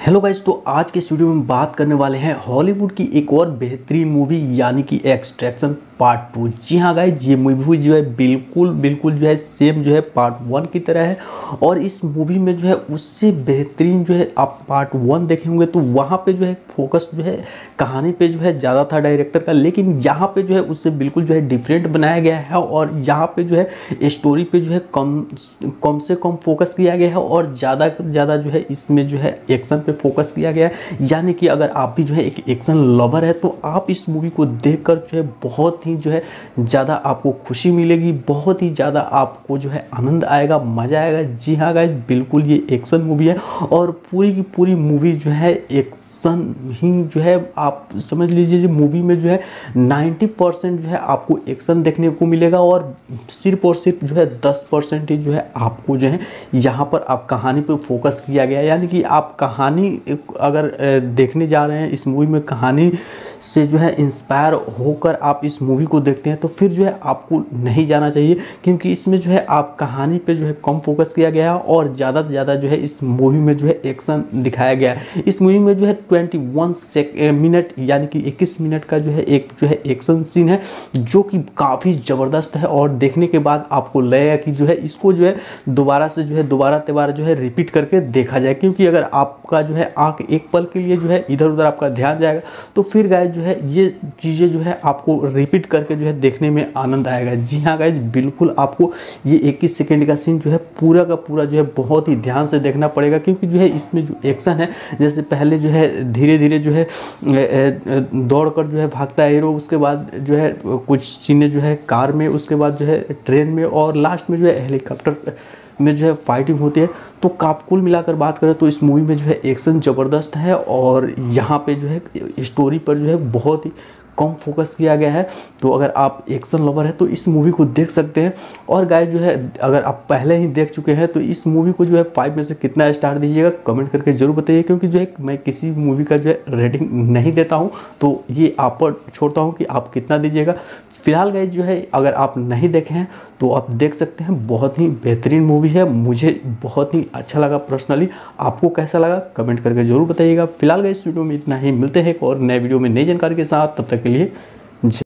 Hello guys तो आज के इस वीडियो में बात करने वाले हैं हॉलीवुड की एक और बेहतरीन मूवी यानी कि एक्सट्रैक्शन पार्ट टू जी हाँ गाइज़ ये मूवी जो है बिल्कुल बिल्कुल जो है सेम जो है पार्ट वन की तरह है और इस मूवी में जो है उससे बेहतरीन जो है आप पार्ट वन देखे होंगे तो वहाँ पे जो है फोकस जो है कहानी पे जो है ज़्यादा था डायरेक्टर का लेकिन यहाँ पे जो है उससे बिल्कुल जो है डिफरेंट बनाया गया है और यहाँ पे जो है स्टोरी पे जो है कम कम से कम फोकस किया गया है और ज़्यादा ज़्यादा जो है इसमें जो है एक्शन पे फोकस किया गया है यानी कि अगर आप भी जो है एक एक्शन लवर है तो आप इस मूवी को देखकर जो है बहुत ही जो है ज़्यादा आपको खुशी मिलेगी बहुत ही ज़्यादा आपको जो है आनंद आएगा मज़ा आएगा जी हाँ गाइज़ बिल्कुल ये एक्शन मूवी है और पूरी की पूरी मूवी जो है एक्शन ही जो है आप समझ लीजिए मूवी में जो है 90 परसेंट जो है आपको एक्शन देखने को मिलेगा और सिर्फ़ और सिर्फ़ जो है 10 परसेंट ही जो है आपको जो है यहाँ पर आप कहानी पर फोकस किया गया यानी कि आप कहानी अगर देखने जा रहे हैं इस मूवी में कहानी से जो है इंस्पायर होकर आप इस मूवी को देखते हैं तो फिर जो है आपको नहीं जाना चाहिए क्योंकि इसमें जो है आप कहानी पे जो है कम फोकस किया गया है और ज़्यादा से ज़्यादा जो है इस मूवी में जो है एक्शन दिखाया गया है इस मूवी में जो है ट्वेंटी वन मिनट यानी कि इक्कीस मिनट का जो है एक जो है एक्शन सीन है जो कि काफ़ी ज़बरदस्त है और देखने के बाद आपको लगेगा कि जो है इसको जो है दोबारा से जो है दोबारा तिबारा जो है रिपीट करके देखा जाए क्योंकि अगर आपका जो है आँख एक पल के लिए जो है इधर उधर आपका ध्यान जाएगा तो फिर गाय जो है ये चीज़ें जो है आपको रिपीट करके जो है देखने में आनंद आएगा जी हाँ गाइज़ बिल्कुल आपको ये इक्कीस सेकेंड का सीन जो है पूरा का पूरा जो है बहुत ही ध्यान से देखना पड़ेगा क्योंकि जो है इसमें जो एक्शन है जैसे पहले जो है धीरे धीरे जो है दौड़ कर जो है भागता है हीरो उसके बाद जो है कुछ सीने जो है कार में उसके बाद जो है ट्रेन में और लास्ट में जो है हेलीकॉप्टर में जो है फाइटिंग होती है तो काप कुल मिलाकर बात करें तो इस मूवी में जो है एक्शन ज़बरदस्त है और यहाँ पे जो है स्टोरी पर जो है बहुत ही कम फोकस किया गया है। तो अगर आप एक्शन लवर है तो इस मूवी को देख सकते हैं। और गाय जो है, अगर आप पहले ही देख चुके हैं तो इस मूवी को जो है फाइव में से कितना स्टार दीजिएगा कमेंट करके ज़रूर बताइए, क्योंकि जो है मैं किसी मूवी का जो है रेटिंग नहीं देता हूँ। तो ये आप पर छोड़ता हूँ कि आप कितना दीजिएगा। फ़िलहाल गए जो है, अगर आप नहीं देखे हैं तो आप देख सकते हैं, बहुत ही बेहतरीन मूवी है। मुझे बहुत ही अच्छा लगा पर्सनली आपको कैसा लगा? कमेंट करके ज़रूर बताइएगा। फ़िलहाल गए इस वीडियो में इतना ही। मिलते हैं और नए वीडियो में नई जानकारी के साथ। तब तक के लिए